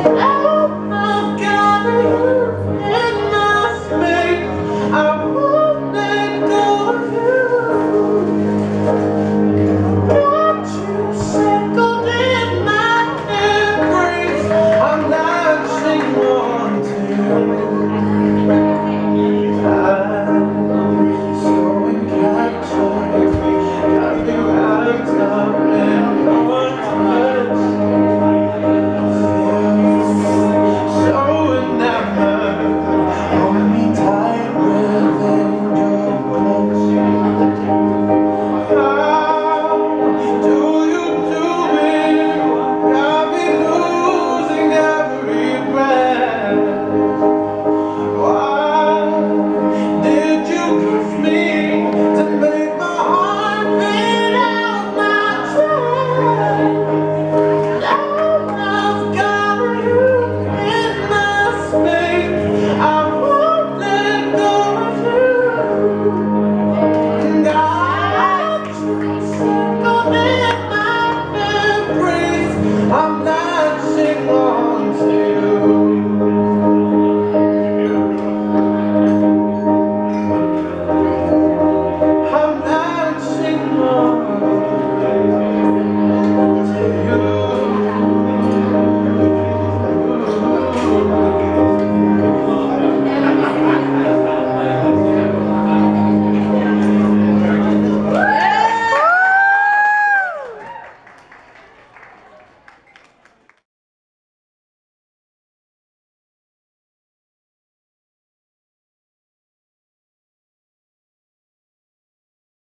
Oh.